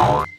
Wow.